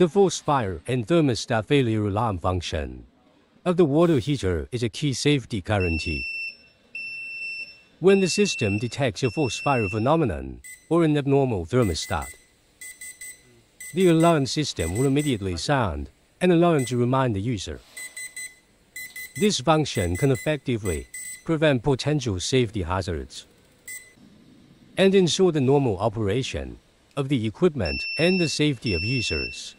The false fire and thermostat failure alarm function of the water heater is a key safety guarantee. When the system detects a false fire phenomenon or an abnormal thermostat, the alarm system will immediately sound an alarm to remind the user. This function can effectively prevent potential safety hazards and ensure the normal operation of the equipment and the safety of users.